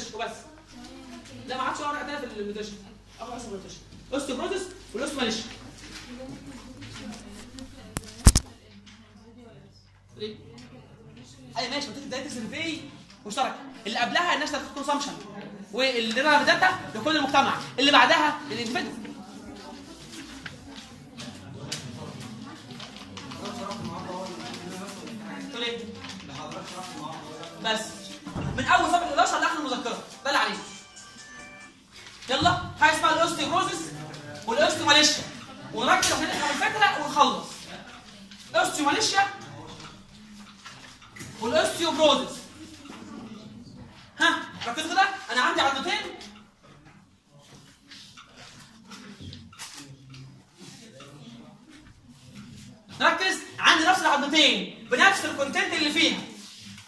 مالش وبس لا ما عادش ورقه تانيه في النيوتريشن اخر اسم النيوتريشن اوستيوبروزس والاوستيوماليش ليه؟ اي ماشي. منطقه بداية السيرفي مشترك. اللي قبلها الناشونال فود كونسامشن واللي ذاتها لكل المجتمع. اللي بعدها تقول إيه؟ بس. من أول صفحه 11 لاخر المذكرة. ده اللي عليه يلا حاجة اسمها ال osteoporosis وال osteomalacia ونركز عشان نفهم الفكرة ونخلص. ال osteomalacia وال osteoporosis ها ركزوا كده. أنا عندي عظمتين ركز عندي نفس العظمتين بنفس ال content اللي فيها.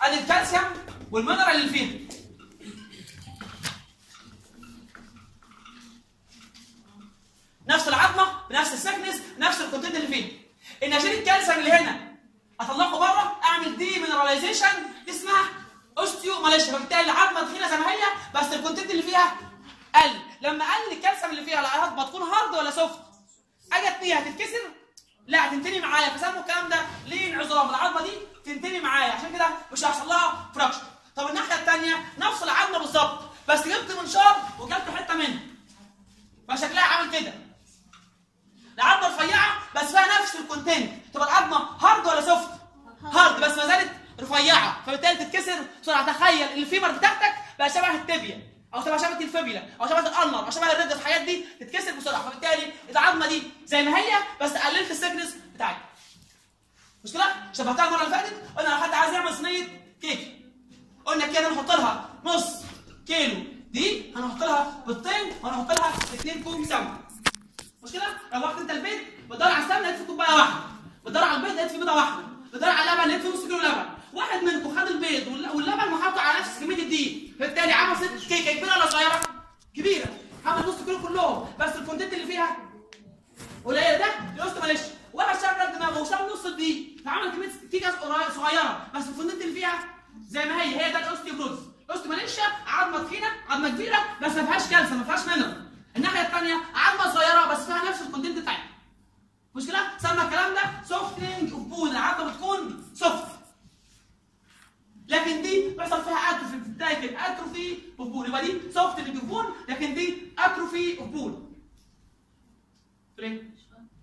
ادي الكالسيوم وال mineral اللي فيها. نفس العظمة بنفس ال thickness نفس ال content اللي فيها إن اشيل الكالسيوم اللي هنا اطلعه بره أعمل demineralization اسمها osteomalacia فبالتالي العظمة تخينه زي ما هي بس ال content اللي فيها قل لما قل الكالسيوم اللي فيها العظمه تكون hard ولا soft أجي اتنيها هتتكسر؟ لا هتنتني معايا. فسموا الكلام ده ليه لين عظام العظمة دي تنتني معايا. عشان كده مش هيحصل لها fracture طب الناحية الثانية نفس العظمه بالظبط بس جبت منشار وجبت حتة منها فشكلها عامل كده. العظمه رفيعة بس فيها نفس ال content. تبقى العظمه hard ولا soft؟ hard بس ما زالت رفيعة. فبالتالي تتكسر بسرعة تخيل ال femur بتاعتك بقى شبه ال tibia أو شبه شبه ال fibula أو شبه ال ulna أو شبه ال radius الحاجات دي. تتكسر بسرعة. فبالتالي العظمه دي زي ما هي بس قللت ال thickness بتاعتها مش كده؟ شبهتها المرة اللي فاتت قلنا لو حد عايز يعمل صينية كيك قلنا كده نحط لها نص كيلو. دي هنحط لها بيضتين وهنحط لها 2 كوب سمنة. مش كده؟ لو رحت انت البيت بتدور على السمنة لقيت في كوباية واحدة. بتدور على البيض لقيت في بيضة واحدة. بتدور على اللبن لقيت في نص كيلو لبن. واحد منكم خد البيض وال- واللبن وحطه على نفس كمية الدقيق. فبالتالي عمل ست كيكة كبيرة ولا صغيرة؟ كبيرة. عمل نص كيلو كلهم. بس ال content اللي فيها قليلة ده القسط معلش. واحد شغل دماغه وشال نص الدقيق. فعمل كمية كيكة صغيرة. بس ال content اللي فيها زي ما هي هي ده ال osteoporosis ال osteomalacia عظمه تخينه عظمه كبيرة بس ما فيهاش كالسيوم ما فيهاش mineral الناحية الثانية عظمه صغيرة بس فيها نفس ال content بتاعها مشكلة؟ سمى الكلام ده؟ softening of bone العظمه بتكون soft لكن دي بيحصل فيها atrophy في بدايه كده. atrophy of bone يبقى دي softening of bone لكن دي atrophy of bone؟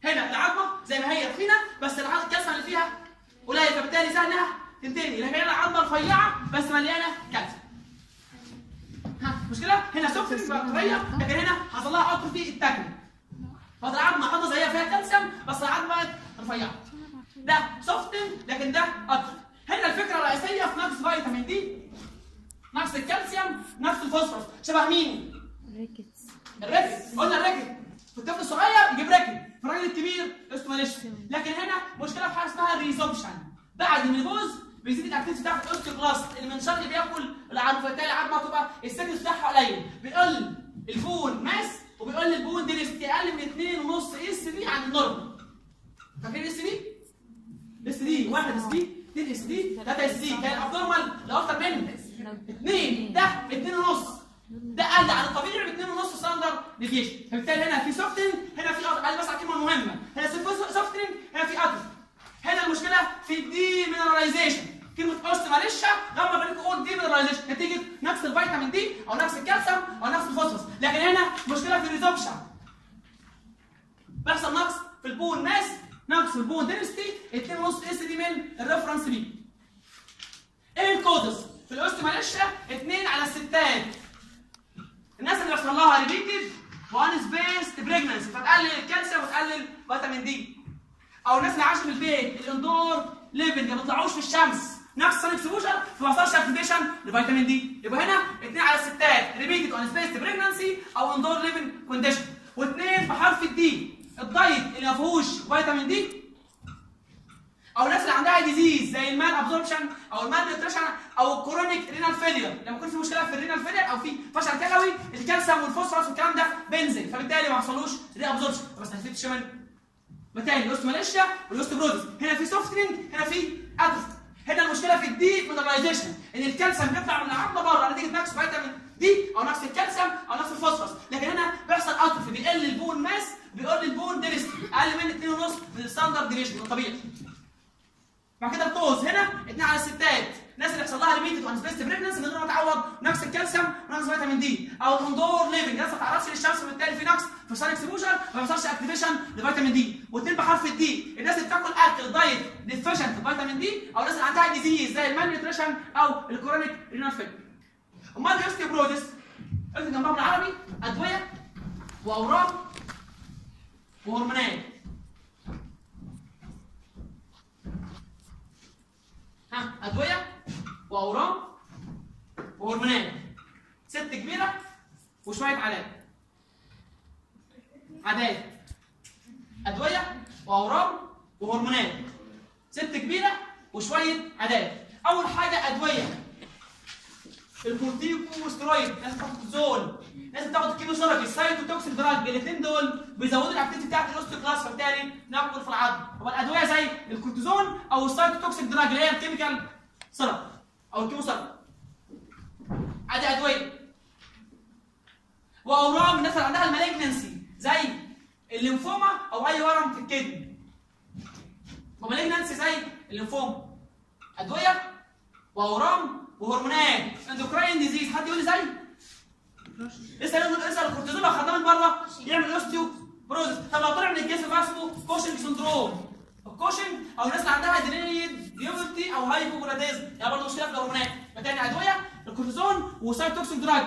هنا العظمة زي ما هي تخينه بس الكالسيوم اللي فيها قليل فبالتالي سهل انها تنتني. لكن هنا العظمه رفيعه بس مليانة كالسيوم ها مشكلة؟ هنا softening طبيعيه لكن هنا حصل لها atrophy التكمل فالعظمه عضله زي فيها كالسيوم بس العظمه بقت رفيعه ده softening لكن ده atrophy هنا الفكرة الرئيسية في نقص فيتامين D نقص الكالسيوم نقص الفوسفورس. شبه مين؟ rickets ال rickets قلنا ال rickets في الطفل الصغير يجيب rickets في الراجل الكبير اسمه malacia. لكن هنا مشكلة في حاجة اسمها ال resorption بعد ال menopause بيزيد ال activity بتاعت ال osteoclast المنشار اللي بياكل العظم فبالتالي العظمه تبقى ال thickness بتاعها قليل. بيقل ال bone mass وبيقل ال bone density أقل من 2.5 SD؟ عن ال normal فاكرين SD؟ SD؟ 1 SD 2 SD 3 SD. كان abnormal لأكتر من 2 ده 2 ونص. ده قل عن الطبيعي ب 2.5 standard deviation فبالتالي هنا في softening هنا في قال بس على كلمة مهمة. هنا في softening هنا في atrophy هنا المشكلة في ال demineralization كلمة أوست معلش غمض بينكم قول demineralization نتيجة نقص الفيتامين D أو نقص الكالسيوم أو نفس الفوسفورس. لكن هنا مشكلة في ال resorption بيحصل نقص في ال bone mass نقص في ال bone density 2.5 SD من ال reference بقى إيه ال causes؟ في ال osteomalacia 2 على الستات الناس اللي بيحصل لها repeated unspaced pregnancy فتقلل الكالسيوم وتقلل فيتامين D أو الناس اللي عايشه في البيت ال indoor living ما بيطلعوش في الشمس. نقص sun exposure فما حصلش activation لفيتامين D. يبقى هنا 2 على الستات repeated unspaced pregnancy أو indoor living condition واثنين بحرف ال D ال diet اللي ما فيهوش فيتامين D. أو الناس اللي عندها disease زي ال malabsorption أو ال malnutrition أو ال chronic renal failure لما يكون في مشكلة في ال renal failure أو في فشل كلوي الكالسيوم والفوسفورس والكلام ده بينزل فبالتالي ما يحصلوش reabsorption بس هنستفيدش من مكان ال osteomalacia وال osteoporosis هنا في softening هنا في atrophy هنا المشكلة في ال demineralization ان الكالسيوم بيطلع من العظمه بره. نتيجه نقص فيتامين D أو نقص الكالسيوم أو نقص الفوسفورس. لكن هنا بيحصل atrophy بيقل ال bone mass بيقل ال bone density أقل من 2.5 من ال standard deviation الطبيعي بعد كده ال cause هنا 2 على الستات الناس اللي يحصل لها repeated unspaced pregnancy من غير ما تعوض نقص الكالسيوم ونقص فيتامين D. أو ال indoor living ناس ما تعرضش للشمس وبالتالي في نقص في sun exposure ما بيحصلش activation لفيتامين D. واثنين بحرف ال D. الناس اللي بتاكل أكل diet deficient vitamin D أو الناس اللي عندها disease زي ال malnutrition أو ال chronic renal fail أمال الاوستيوبروزس اكتب جنبها بالعربي أدوية واورام وهرمونات. ها أدوية واورام وهرمونات ست كبيرة وشوية عادات عادات أدوية واورام وهرمونات ست كبيرة وشوية عادات أول حاجة أدوية. الكورتيكوسترويد ناس بتاخد ناس بتاخد chemotherapy ال cytotoxic drug الاثنين دول بيزودوا ال activity بتاعت ال osteoclast فبالتالي تاكل في العظم. هو الأدوية زي الكورتيزون أو ال cytotoxic drug اللي هي ال chemical therapy أو ال chemotherapy ادي أدوية. وأورام الناس اللي عندها ال malignancy. زي الليمفوما أو أي ورم في ال kidney و malignancy زي الليمفوما. أدوية وأورام وهرمونات endocrine disease حد يقول لي زي اسأل اسأل الكورتيزون لو خدناه من بره يعمل osteoporosis طب لو طلع من الجسم اسمه Cushing syndrome ال Cushing أو الناس اللي عندها delayed puberty أو hypogonadism يعني برضه مشكله في الهرمونات. فتاني ادويه الكورتيزون و cytotoxic drug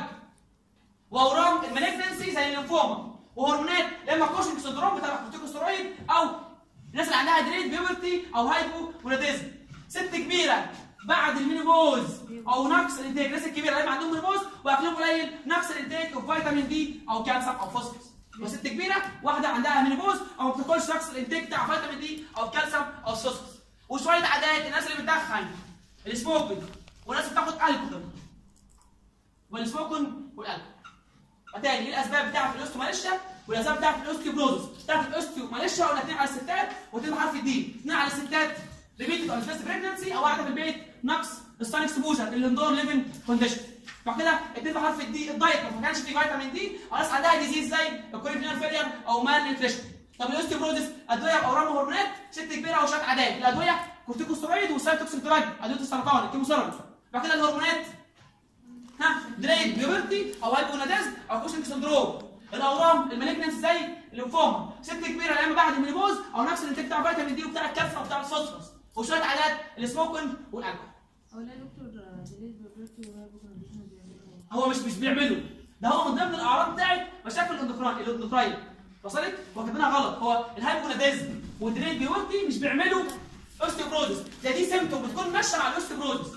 وأورام ال malignancy زي الليمفوما. وهرمونات يا إما Cushing syndrome بتاع الكورتيكوستيرويد أو الناس اللي عندها delayed puberty أو hypogonadism ست كبيرة. بعد ال menopause أو نقص الإنتاج. الناس الكبيرة اللي عندهم menopause وأكلهم قليل نقص الإنتاج فيتامين D أو كالسيوم أو فوسفورس وست كبيرة واحدة عندها menopause أو ما بتاكلش نقص الإنتاج بتاع فيتامين D أو كالسيوم أو فوسفورس وشوية عادات الناس اللي بتدخن ال smoking. والناس اللي بتاخد الكحول وال smoking وال alcohol وتاني إيه الأسباب بتاعت ال osteomalacia؟ والأسباب بتاعت ال osteoporosis بتاعت ال osteomalacia قلنا اثنين على الستات واثنين حرف ال D اثنين على الستات repeated أو pregnancy أو قاعدة في البيت نقص ال sun exposure ال indoor living condition. بعد كده اتنين بحرف ال D ال diet ما كانش فيه فيتامين D أو ناس عندها disease زي ال chronic renal failure أو malnutrition. طب ال osteoporosis أدوية واورام وهرمونات ست كبيرة وشويه عادات الأدوية corticosteroid و cytotoxic drug أدوية السرطان ال chemotherapy بعد كده الهرمونات ها delayed puberty أو hypogonadism أو Cushing syndrome. الأورام ال malignancy زي الليمفوما. ست كبيرة يا اما بعد ال menopause أو نقص الانتاج بتاع فيتامين D وبتاع الكالسيوم وبتاع الفوسفورس. وشوية عادات ال smoking وال alcohol هو مش مش بيعمله. ده هو من ضمن الأعراض بتاعت مشاكل ال endocrine ال endocrine. وصلت؟ كاتبينها غلط. هو ال hypogonadism وال delayed puberty مش بيعملوا osteoporosis ده دي symptom بتكون ماشية مع ال osteoporosis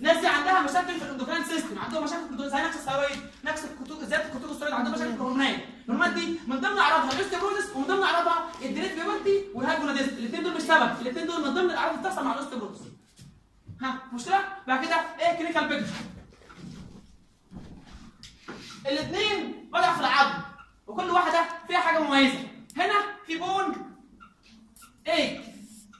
الناس دي عندها مشاكل في ال endocrine system عندهم مشاكل زي نقص ال thyroid نقص الكتو زي الكورتيكوستيرويد عندهم مشاكل في الهرمونات. الهرمونات دي من ضمن أعراضها ال osteoporosis ومن ضمن أعراضها ال delayed puberty وال hypogonadism الاثنين دول مش سبب. الاثنين دول من ضمن الأعراض اللي بتحصل مع ال osteoporosis ها مشكلة؟ بعد كده إيه clinical picture الاثنين وجع في العظم وكل واحدة فيها حاجة مميزة. هنا في bone ايك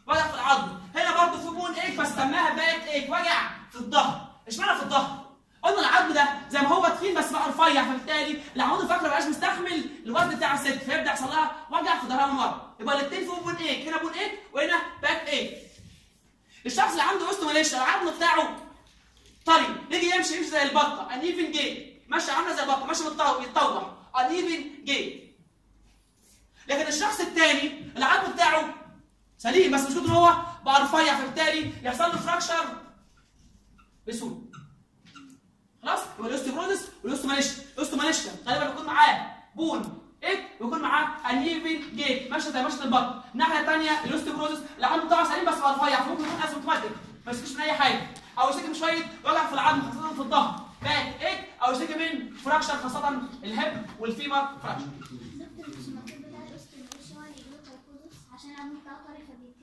وجع في العظم. هنا برضه في bone ache بس سماها back ache وجع في الظهر. اشمعنى في الظهر؟ قلنا العظم ده زي ما هو تخين بس بقى رفيع فبالتالي العمود الفقري ما بقاش مستحمل الوزن بتاع الست فيبدأ يحصل لها وجع في ظهرها ورا. يبقى الاثنين فيهم bone ache هنا bone ache وهنا back ache الشخص اللي عنده osteomalacia العظم بتاعه طري يجي يمشي يمشي زي البطة uneven gait ماشي عاملة زي البطة ماشي متطوح يتطوح uneven gait لكن الشخص الثاني العظم بتاعه سليم بس مش ان هو بقى رفيع فبالتالي يحصل له fracture بسهولة. خلاص؟ يبقى ال osteoporosis وال osteomalacia ال osteomalacia غالبا بيكون معاه bone ache ويكون معاه uneven gait ماشيه زي ماشيه البطة الناحية الثانية ال osteoporosis العظم بتاعه سليم بس بقى رفيع فممكن يكون ما يشتكيش من أي حاجة. أو يشتكي من شوية وجع في العظم خاصة في الظهر. back ache؟ أو يشتكي من fracture خاصة ال hip وال femur fracture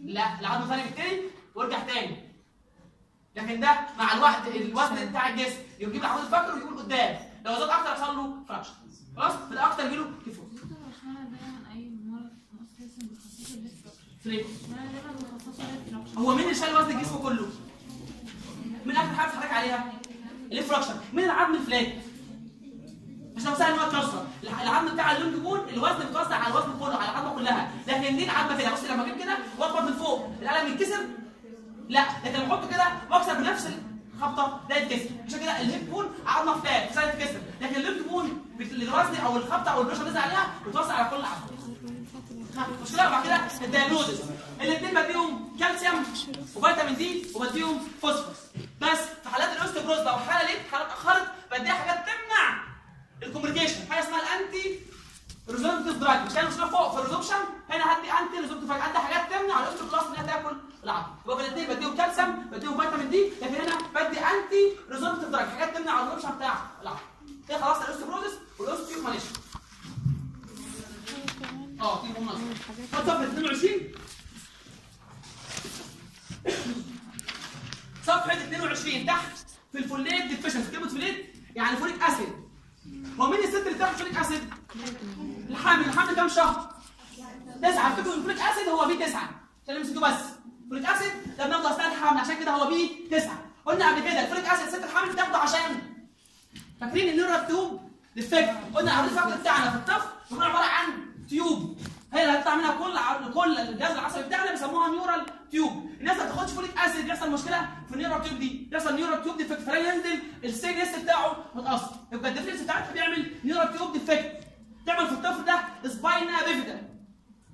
لا العظم ثاني بيبتدي ويرجع تاني. لكن ده مع الوقت الوزن بتاع الجسم. يجيب العمود الفقري ويجيب قدام لو زاد أكتر يحصل له fracture خلاص؟ في أكتر يجيله kyphosis دكتور أي مرض نقص جسم بيخصصوا هو مين اللي شايل وزن الجسم كله؟ مين اخر حاجة اتحرك عليها؟ ال fracture مين العظم ال flat؟ عشان سهل ان هو يتكسر الع- العظم بتاع ال long bone الوزن بيتوزع على الوزن كله على العظمه كلها. لكن دي العظمه كده بص لما أجيب كده وأخبط من فوق القلم يتكسر؟ لا. لكن لما أحط كده وأكسر بنفس الخبطة ده يتكسر. عشان كده ال hip bone عظمه flat سهل تتكسر لكن ال long bone الوزن أو الخبطة أو ال pressure اللي عليها بتوزع على كل العظمه مشكله بعد كده ال diagnosis الاثنين بديهم كالسيوم وفيتامين D وبديهم فوسفورس. بس في حالات ال osteoporosis لو حالة ليه حاله اتاخرت بديها حاجات تمنع ال complication. حاجة اسمها ال anti-resorptive drug. مش كان اسمها فوق في ال resorption هنا هدي anti-resorptive drug. عندها حاجات تمنع ال osteoclast انها تاكل العظم. يبقى في الاثنين بديهم كالسيوم بديهم فيتامين D لكن هنا بدي anti-resorptive drug. حاجات تمنع ال resorption بتاع العظم. كده خلاص ال osteoporosis وال osteo معلش آه في مناظره خد صفحه 22 صفحه 22 تحت في ال folate deficiency كلمه folate يعني folic acid هو مين الست اللي بتاخد folic acid؟ الحامل الحامل كام شهر؟ تسعة. افتكروا ان ال folic acid هو B 9 عشان نمسكه بس. folic acid ده بناخده أثناء الحمل عشان كده هو B 9 قلنا قبل كده ال folic acid ست الحامل بتاخده عشان فاكرين ال neural tube defect قلنا العمود الفقري بتاعنا في الطفل بيكون عبارة عن tube. هي اللي هتطلع منها كل كل الجهاز العصبي بتاعنا بيسموها neural tube. الناس ما بتاخدش folic acid بيحصل مشكلة في ال neural tube دي. بيحصل neural tube defect فلا ينزل ال CNS بتاعه متأثر. يبقى ال deficiency بتاعتها بيعمل neural tube defect. تعمل في الطفل ده spina bifida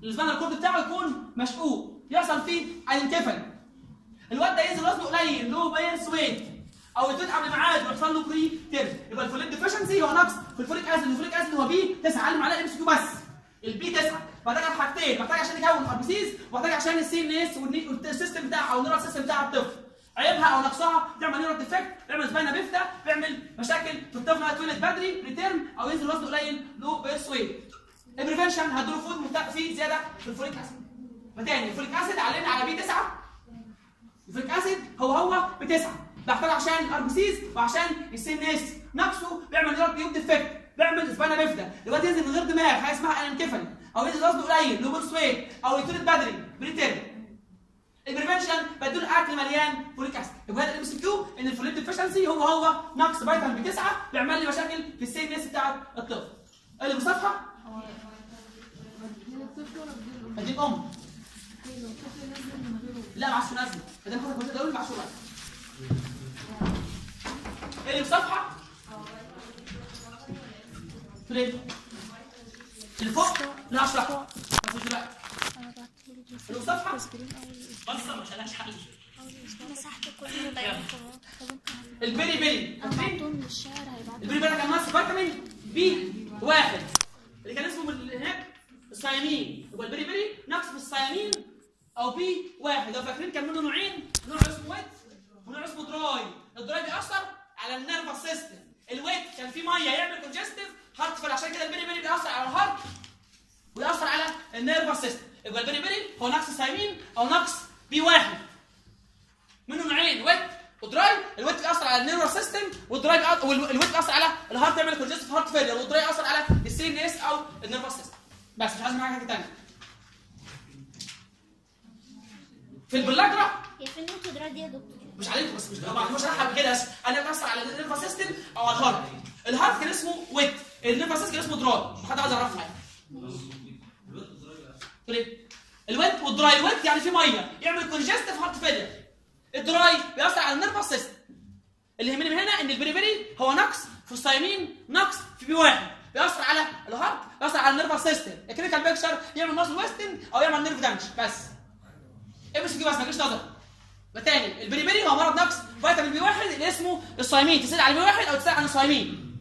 ال spinal cord بتاعه يكون مشقوق. يحصل فيه anencephaly الواد ده ينزل وزنه قليل low birth weight أو يتولد قبل ميعاد ويحصل له preterm يبقى ال folic deficiency هو نقص. في ال folic acid ال folic acid هو B 9 علم على MCQ بس. ال B 9 محتاج حاجتين. محتاج عشان يكون RBCs ومحتاج عشان ال CNS وال system بتاعها أو ال neural system بتاع الطفل. عيبها أو نقصها بتعمل neural defect بيعمل spina bifida بيعمل مشاكل في الطفل اللي هيتولد بدري preterm أو ينزل وزنه قليل low birth weight ال prevention هدوله food فيه زيادة في ال folic acid فتاني ال folic acid علمنا على B 9 ال folic acid هو هو بتسعه بحتاج عشان ال RBCs وعشان ال CNS نفسه بيعمل tube defect بيعمل spina bifida دلوقتي ينزل من غير دماغ حاجة اسمها anencephaly أو ينزل وزنه قليل low birth weight أو يتولد بدري preterm ال prevention بدون اكل مليان folic acid يبقى هذا ال MCQ إن ال folic deficiency هو هو نقص فيتامين B 9 بيعمل لي مشاكل في ال CNS بتاع الطفل اللي نزل من غيره لا معش نازل بدل خدك كنت الأول معش اللي بصفحة؟ فين اللي فوق لا اشرح بس دلوقتي اللي بصفحه بص مش هلاش حل مسحت كل كان ناقص فيتامين بي واحد. اللي كان اسمه من هناك ال thiamine يبقى البيري بيري نقص في ال thiamine أو B واحد. لو فاكرين كان منه نوعين. نوع اسمه wet ونوع اسمه dry ال dry بيأثر على ال nervous system ال wet كان فيه مية يعمل congestive heart failure عشان كده البيري بيري بيأثر على ال heart ويأثر على ال nervous system يبقى البيري بيري هو نقص ال thiamine أو نقص B واحد؟ منه نوعين wet و dry ال wet بيأثر على ال nervous system وال dry بيأثر وال wet بيأثر على ال heart يعمل congestive heart failure وال dry يأثر على ال CNS أو ال nervous system بس مش عايز معاك حاجة ثانية في البلاجرا؟ فين القدرات دي يا دكتور؟ مش عليكم بس مش مش بكده بس. أنا بأثر على ال nervous system أو على ال heart ال heart كان اسمه wet ال nervous system كان اسمه dry حد عايز يعرفها إيه؟ ال wet وال dry ال wet يعني في مية. يعمل congestive heart failure ال dry بيأثر على ال nervous system. اللي يهمني من هنا إن البريبري هو نقص في ال thiamine نقص في B واحد. بيأثر على ال heart بيأثر على ال nervous system. ال clinical picture يعمل muscle wasting أو يعمل nerve damage بس. امسك دي بس مالكش نظر. تاني البريبري هو مرض نقص فيتامين B واحد اللي اسمه ال thiamine تسأل على B واحد أو تسأل عن ال thiamine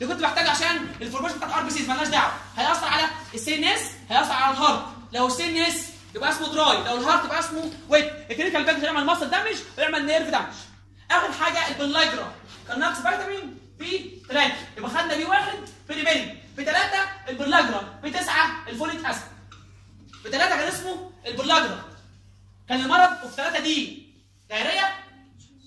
اللي كنت محتاج عشان ال formation بتاعت RBCs مالناش دعوة. هيأثر على ال CNS هيأثر على ال heart لو ال CNS يبقى اسمه dry لو ال heart يبقى اسمه wet ال clinical picture يعمل muscle damage ويعمل nerve damage آخر حاجة البلاجرا كان ناقص فيتامين B 3 يبقى خدنا B واحد بيري بيري بثلاثه البلاجرا بتسعه ال folic acid بثلاثه كان اسمه البلاجرا كان المرض وفي ثلاثة D. diarrhea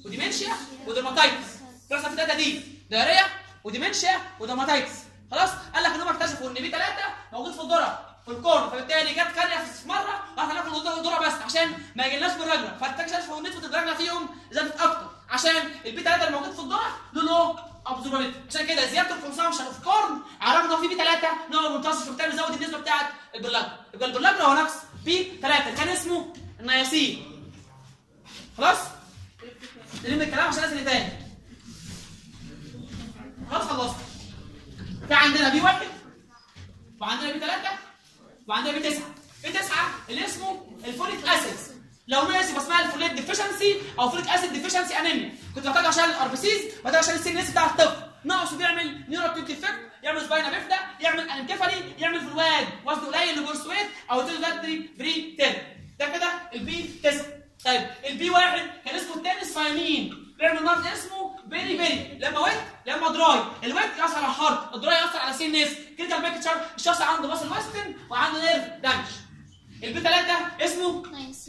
و dementia و dermatitis. بيحصل في ثلاثة D. diarrhea و dementia و dermatitis خلاص؟ قال لك إن هم اكتشفوا إن B 3 موجود في الذرة في ال corn فبالتالي جت قريه في مرة راح ناكل الذرة بس عشان ما يجيلناش بالرجله فاكتشفوا إن نسبة الرجلة فيهم زادت أكتر عشان ال B 3 اللي موجود في الذرة له low absorbability عشان كده زيادة ال consumption of corn على الرغم إن هو في B 3 نوع منتصف وبالتالي بيزود النسبة بتاعت البلاجرا يبقى البلاجرا هو نقص B 3 كان اسمه النياسين. خلاص؟ نلم الكلام عشان أسأل تاني. خلاص خلصت. عندنا B واحد وعندنا B 3 وعندنا B 9 B 9 اللي اسمه ال folic acid. لو ناقص يبقى اسمها ال folic deficiency أو folic acid deficiency anemia. كنت محتاج عشان ال RBCs محتاج عشان ال CNS بتاع الطفل ناقصه بيعمل neural defect يعمل spina bifida يعمل anencephaly يعمل في الواد. وزنه قليل low birth weight أو delivery preterm ده كده ال B 9 طيب ال B واحد كان اسمه التاني ال thiamine بيعمل مرض اسمه بيري بيري. لما wet لما dry ال wet ياثر على ال heart ال dry ياثر على CNS كده ال picture الشخص عنده muscle wasting وعنده nerve damage ال B 3 اسمه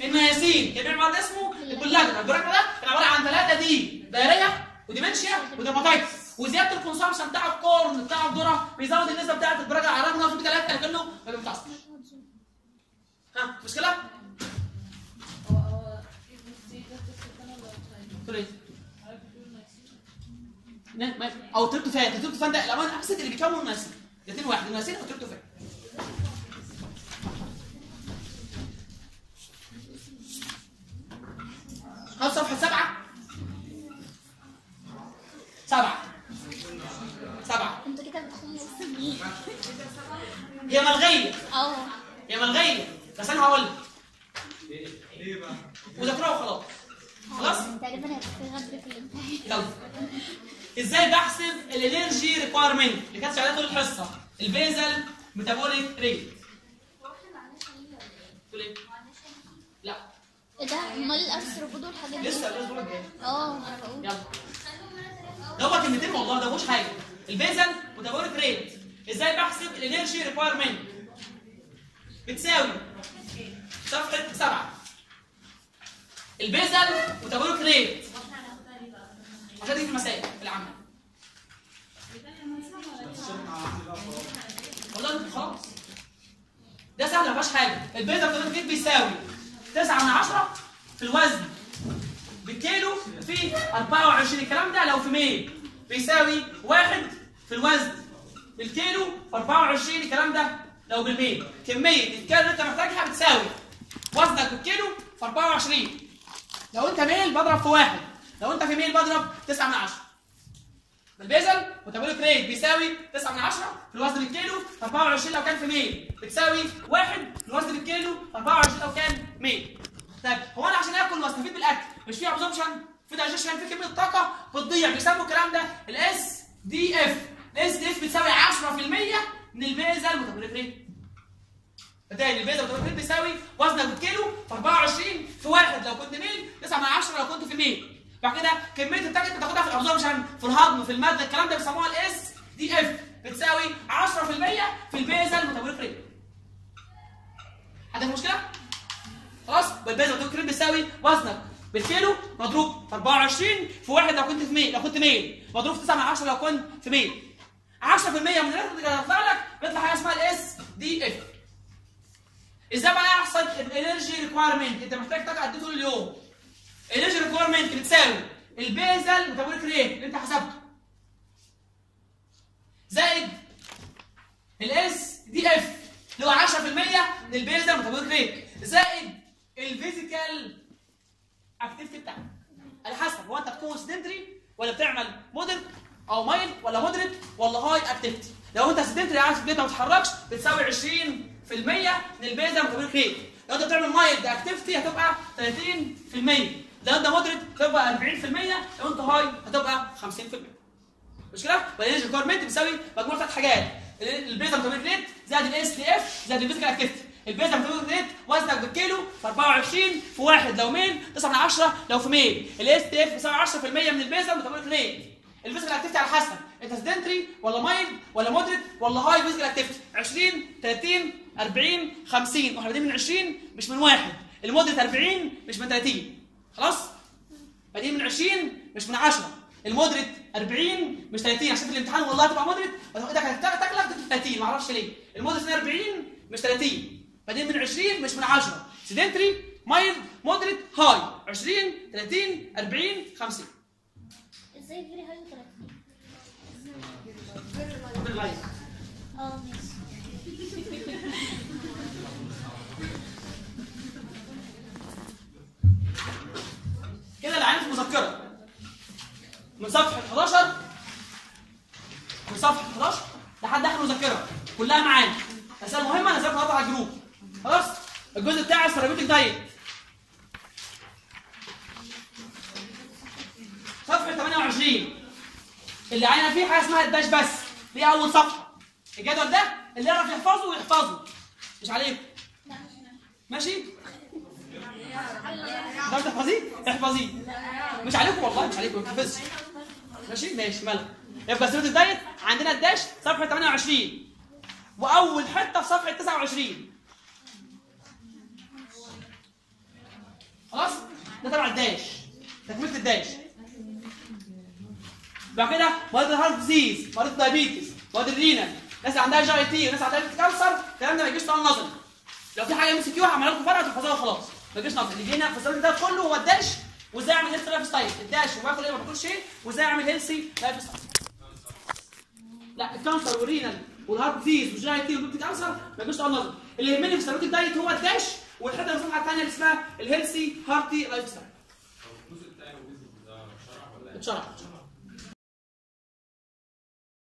النياسين بيعمل مرض اسمه ال pellagra ال pellagra ده كان عباره عن ثلاثة D diarrhea و dementia و dermatitis وزياده ال consumption بتاع ال corn بتاع الذره بيزود النسبة بتاعت البلاجرا على الرغم ان هو فيه B 3 لكنه ما بيمتصش ها مشكله؟ هو هو دي ده تفتكر ولا طيب تقول إيه؟ لا، ما- أو تريبتوفان التريبتوفان ده الامان احسن اللي بيكون الناس الاثنين واحد. الناسين أو تريبتوفان خلاص صفحه سبعه سبعه سبعه أنتوا كده بتخونوا السنين هي ملغيه آه هي ملغيه بس أنا هقول لك وذاكروها وخلاص خلاص تقريبا هيبقى في غدر في الامتحان يلا إزاي بحسب ال energy requirement اللي كانت شغاله طول الحصه ال basal metabolic rate تقول إيه؟ لا. ده امال ال arthropod والحاجات دي. لسه الأسبوع الجاي. آه أنا بقول. يلا. ده هو كلمتين والله ده مش حاجة. ال basal metabolic rate إزاي بحسب ال energy requirement بتساوي صفحة سبعة. ال basal metabolic rate عشان دي في المسائل في العامه والله خلاص ده سهل ما فيهاش حاجة. ال basal metabolic rate بيساوي 9 من 10 في الوزن. بالكيلو في 24 الكلام ده لو female. بيساوي واحد في الوزن. بالكيلو في 24 الكلام ده لو بال male. كمية الكالوري اللي انت محتاجها بتساوي وزنك بالكيلو في 24 لو انت male بضرب في واحد. لو انت female بضرب 9 من 10 ال basal metabolic rate بيساوي 9 من 10 في الوزن بالكيلو في 24 لو كان female بتساوي 1 في الوزن بالكيلو في 24 لو كان male. طيب هو أنا عشان آكل وأستفيد بالأكل مش في absorption في دايجيشن في كمية طاقة بتضيع بيسموا الكلام ده ال SDF ال SDF بتساوي 10% من ال basal metabolic rate تاني ال basal rate بيساوي وزنك بالكيلو في 24 في واحد لو كنت male 9 من 10 لو كنت female. بعد كده كمية الطاقه اللي بتاخدها في ال absorption في الهضم في المادة الكلام ده بيسموها ال SDF بتساوي 10% في ال basal ال metabolic rate عندك مشكلة؟ خلاص بال basal metabolic rate بيساوي وزنك. بالكيلو مضروب في 24 في واحد لو كنت female لو كنت male مضروب في 9 من 10 لو كنت female 10% من ال rate اللي هيطلع لك بيطلع حاجة اسمها ال SDF إزاي بقى بحسب ال energy requirement أنت محتاج طاقة قد إيه طول اليوم؟ ال energy requirement بتساوي ال basal metabolic rate اللي انت حسبته. زائد ال SDF اللي هو 10% من ال basal metabolic rate زائد ال physical activity بتاعك. على حسب هو انت بتكون sedentary ولا بتعمل moderate أو mild ولا moderate ولا high activity لو انت sedentary قاعد في البيت ما بتتحركش بتساوي 20% من ال basal metabolic rate لو انت بتعمل mild activity هتبقى 30% لو انت moderate هتبقى 40% لو انت high هتبقى 50% مش كده؟ وال energy requirement بتساوي مجموعه ثلاث حاجات. ال basal metabolic rate زائد ال SDF زائد ال physical activity ال basal metabolic rate وزنك بالكيلو في 24 في واحد لو male 9 من 10 لو female ال SDF بيساوي 10% من ال basal metabolic rate ال physical activity على حسب. انت sedentary ولا mild ولا moderate ولا high physical activity 20 30 40 50 وإحنا بادئين من 20 مش من واحد. ال moderate 40 مش من 30 خلاص؟ بادئين من 20 مش من 10 ال moderate 40 مش 30 عشان في الامتحان والله تبقى moderate. إيدك هتاكلك تبقى 30 ما أعرفش ليه. ال moderate 40 مش 30 بادئين من 20 مش من 10 sedentary mild moderate high. 20 30 40 50 إزاي very high 30 diet آه مذكره من صفحة 11 من صفحة 11 لحد اخر مذكره كلها معانا أسئلة مهمة أنا سايبها على ال group خلاص؟ الجزء بتاع ال therapeutic diet صفحة 28 اللي عينا فيه حاجة اسمها ال DASH بس. دي أول صفحة. الجدول ده اللي يعرف يحفظه يحفظه مش عليكم ماشي؟ تعرف تحفظيه احفظيه. مش عليكم والله مش عليكم ما ماشي؟ ماشي مالك يبقى سيره ال diet عندنا ال DASH صفحة 28 وأول حتة في صفحة 29 خلاص؟ ده تبع ال DASH. تكملة ال DASH. بعد كده مريض ال heart disease مريض ال diabetes مريض ال renal ناس عندها GIT وناس عندها cancer. الكلام ده ما يجيش طبعا نظري. لو في حاجة MCQ هعملها لكم فرق تحفظوها خلاص ما يجيش نظري. اللي جينا في السؤال ده كله هو ال DASH وازاي اعمل healthy lifestyle ال DASH وباكل إيه ما باكلش إيه وازاي اعمل healthy lifestyle لا ال cancer وال renal وال heart disease وال GIT وال peptic ulcer ما يجيش طبعا نظري اللي يهمني في ال therapeutic diet هو ال DASH والحتة اللي الصفحه الثانية اللي اسمها ال healthy heart lifestyle الجزء بتاعي وبيزنس ده شرح ولا إيه؟ اتشرح.